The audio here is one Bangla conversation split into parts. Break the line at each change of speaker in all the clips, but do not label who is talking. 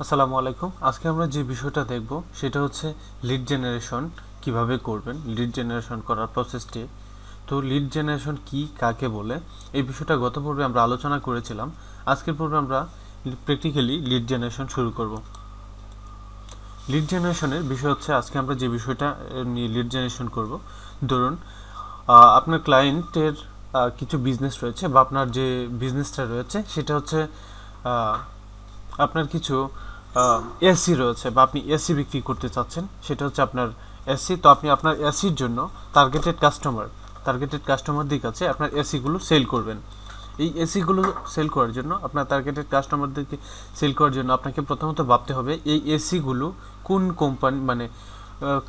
আসসালামু আলাইকুম। আজকে আমরা যে বিষয়টা দেখব, সেটা হচ্ছে লিড জেনারেশন কীভাবে করবেন লিড জেনারেশন করার প্রসেসটি তো লিড জেনারেশন কি, কাকে বলে, এই বিষয়টা গত পর্বে আমরা আলোচনা করেছিলাম। আজকের পর্বে আমরা প্র্যাকটিক্যালি লিড জেনারেশন শুরু করব। লিড জেনারেশনের বিষয় হচ্ছে, আজকে আমরা যে বিষয়টা নিয়ে লিড জেনারেশন করব। ধরুন আপনার ক্লায়েন্টের কিছু বিজনেস রয়েছে বা আপনার যে বিজনেসটা রয়েছে, সেটা হচ্ছে আপনার কিছু এসি রয়েছে বা আপনি এসি বিক্রি করতে চাচ্ছেন, সেটা হচ্ছে আপনার এসি। তো আপনি আপনার এসির জন্য টার্গেটেড কাস্টমার টার্গেটেড কাস্টমারদের কাছে আপনার এসিগুলো সেল করবেন। এই এসিগুলো সেল করার জন্য, আপনার টার্গেটেড কাস্টমারদেরকে সেল করার জন্য আপনাকে প্রথমত ভাবতে হবে, এই এসিগুলো কোন কোম্পানি মানে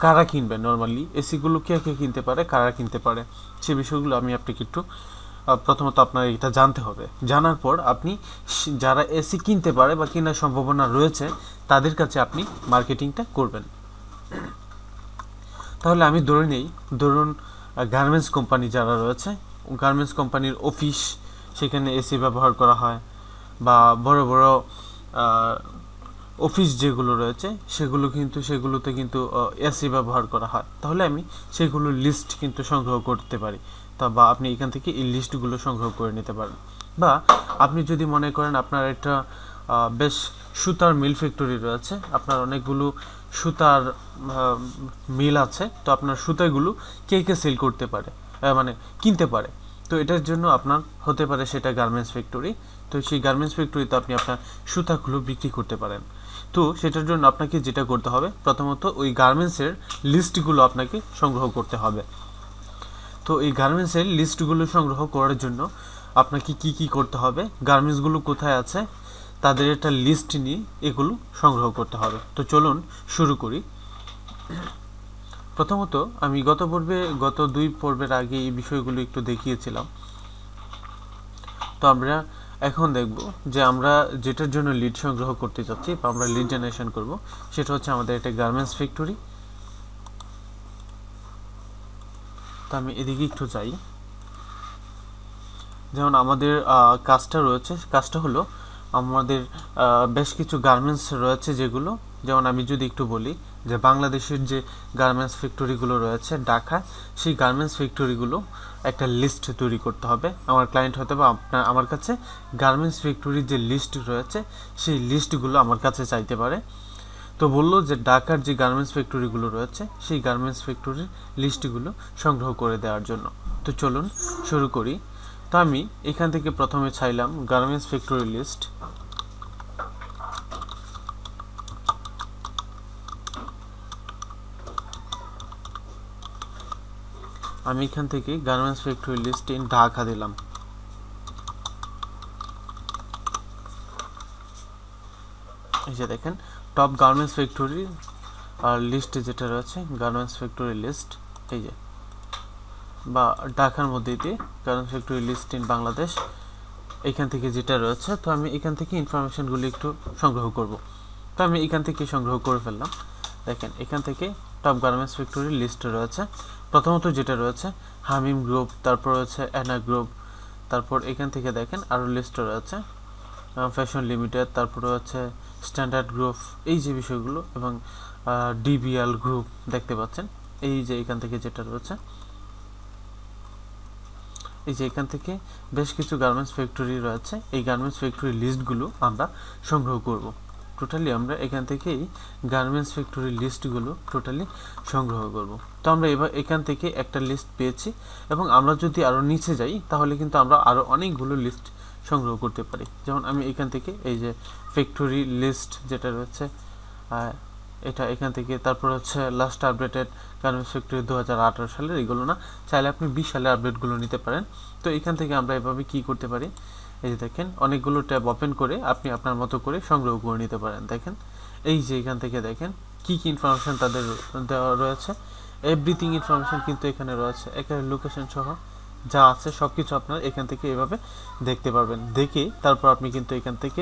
কারা কিনবে? নর্মালি এসিগুলো কে কে কিনতে পারে, কারা কিনতে পারে? সে বিষয়গুলো আমি আপনাকে একটু প্রথমত আপনার এটা জানতে হবে। জানার পর আপনি যারা এসি কিনতে পারে বা কেনার সম্ভাবনা রয়েছে, তাদের কাছে আপনি মার্কেটিংটা করবেন। তাহলে আমি ধরে নেই, ধরুন গার্মেন্টস কোম্পানি যারা রয়েছে গার্মেন্টস কোম্পানির অফিস সেখানে এসি ব্যবহার করা হয়, বা বড় বড় অফিস যেগুলো রয়েছে, সেগুলো কিন্তু, সেগুলোতে কিন্তু এসি ব্যবহার করা হয়। তাহলে আমি সেগুলো লিস্ট কিন্তু সংগ্রহ করতে পারি। তা বা আপনি এখান থেকে এই লিস্টগুলো সংগ্রহ করে নিতে পারেন। বা আপনি যদি মনে করেন আপনার একটা বেশ সুতার মিল ফ্যাক্টরি রয়েছে, আপনার অনেকগুলো সুতার মিল আছে, তো আপনার সুতাগুলো কে কে সেল করতে পারে মানে কিনতে পারে। তো এটার জন্য আপনার হতে পারে সেটা গার্মেন্টস ফ্যাক্টরি। তো সেই গার্মেন্টস ফ্যাক্টরিতে আপনি আপনার সুতাগুলো বিক্রি করতে পারেন। তো সেটার জন্য আপনাকে যেটা করতে হবে, প্রথমত ওই গার্মেন্টসের লিস্টগুলো আপনাকে সংগ্রহ করতে হবে। তো এই গার্মেন্টসের লিস্টগুলো সংগ্রহ করার জন্য আপনাকে কি কি করতে হবে? গার্মেন্টসগুলো কোথায় আছে? তাদের একটা লিস্ট নিয়ে এগুলো সংগ্রহ করতে হবে। তো চলুন শুরু করি। প্রথমত আমি গত পর্বে, গত দুই পর্বের আগে এই বিষয়গুলো একটু দেখিয়েছিলাম। তো আমরা এখন দেখব যে আমরা যেটার জন্য লিড সংগ্রহ করতে চাচ্ছি বা আমরা লিড জেনারেশন করব, সেটা হচ্ছে আমাদের একটা গার্মেন্টস ফ্যাক্টরি তো আমি এদিকে একটু যাই। যেমন আমাদের কাজটা রয়েছে, কাজটা হলো আমাদের বেশ কিছু গার্মেন্টস রয়েছে যেগুলো, যেমন আমি যদি একটু বলি যে বাংলাদেশের যে গার্মেন্টস ফ্যাক্টরিগুলো রয়েছে, ঢাকা, সেই গার্মেন্টস ফ্যাক্টরিগুলো একটা লিস্ট তৈরি করতে হবে। আমার ক্লায়েন্ট হয়তো বা আপনার, আমার কাছে গার্মেন্টস ফ্যাক্টরির যে লিস্ট রয়েছে, সেই লিস্টগুলো আমার কাছে চাইতে পারে। তো বলল যে ঢাকার যে গার্মেন্টস ফ্যাক্টরিগুলো রয়েছে, সেই গার্মেন্টস ফ্যাক্টরির লিস্টগুলো সংগ্রহ করে দেওয়ার জন্য। তো চলুন শুরু করি। তো আমি এখান থেকে প্রথমে চাইলাম গার্মেন্টস ফ্যাক্টরি লিস্ট আমি এখান থেকে garments factory list in Dhaka দিলাম। এই যে দেখেন টপ গার্মেন্টস ফ্যাক্টরি আর লিস্টে যেটা রয়েছে গার্মেন্টস ফ্যাক্টরি লিস্ট এই যে। বা ঢাকার মধ্যে দিয়ে garments factory list in Bangladesh এখান থেকে যেটা রয়েছে, তো আমি এখান থেকে ইনফরমেশনগুলি একটু সংগ্রহ করব। তো আমি এখান থেকে সংগ্রহ করে ফেললাম। দেখেন, এখান থেকে টপ গার্মেন্টস ফ্যাক্টরি লিস্ট রয়েছে। প্রথমত যেটা রয়েছে হামিম গ্রুপ তারপর রয়েছে অ্যানা গ্রুপ তারপর এখান থেকে দেখেন আরও লিস্ট রয়েছে। ফ্যাশন লিমিটেড তারপর হচ্ছে স্ট্যান্ডার্ড গ্রুপ এই যে বিষয়গুলো এবং ডিবিএল গ্রুপ দেখতে পাচ্ছেন। এই যে এখান থেকে যেটা রয়েছে, এই যে এখান থেকে বেশ কিছু গার্মেন্টস ফ্যাক্টরি রয়েছে। এই গার্মেন্টস ফ্যাক্টরি লিস্টগুলো আমরা সংগ্রহ করব। টোটালি আমরা এখান থেকেই গার্মেন্টস ফ্যাক্টরি লিস্টগুলো টোটালি সংগ্রহ করব। তো আমরা এবার এখান থেকে একটা লিস্ট পেয়েছি এবং আমরা যদি আরও নিচে যাই, তাহলে কিন্তু আমরা আরও অনেকগুলো লিস্ট সংগ্রহ করতে পারি। যেমন আমি এখান থেকে এই যে ফ্যাক্টরি লিস্ট যেটা রয়েছে এটা এখান থেকে তারপর হচ্ছে লাস্ট আপডেটেড গার্মেন্টস ফ্যাক্টরি দু হাজার আঠারো সালের এগুলো না, চাইলে আপনি বিশ সালের আপডেটগুলো নিতে পারেন। তো এখান থেকে আমরা এভাবে কি করতে পারি? এই যে দেখেন, অনেকগুলো ট্যাব ওপেন করে আপনি আপনার মতো করে সংগ্রহ করে নিতে পারেন। দেখেন, এই যে এখান থেকে দেখেন, কি কি ইনফরমেশন তাদের দেওয়া রয়েছে। এভরিথিং ইনফরমেশন কিন্তু এখানে রয়েছে। এখানে লোকেশন সহ যা আছে সব কিছু আপনার এখান থেকে এভাবে দেখতে পারবেন। দেখে তারপর আপনি কিন্তু এখান থেকে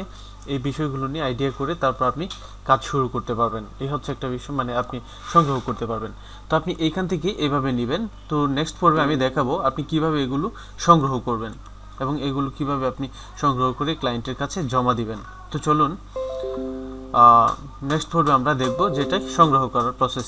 এই বিষয়গুলো নিয়ে আইডিয়া করে তারপর আপনি কাজ শুরু করতে পারবেন। এই হচ্ছে একটা বিষয় মানে আপনি সংগ্রহ করতে পারবেন। তো আপনি এখান থেকে এভাবে নেবেন। তো নেক্সট পর্বে আমি দেখাবো আপনি কীভাবে এগুলো সংগ্রহ করবেন এবং এগুলো কীভাবে আপনি সংগ্রহ করে ক্লায়েন্টের কাছে জমা দিবেন। তো চলুন নেক্সট পর্বে আমরা দেখব যেটা সংগ্রহ করার প্রসেস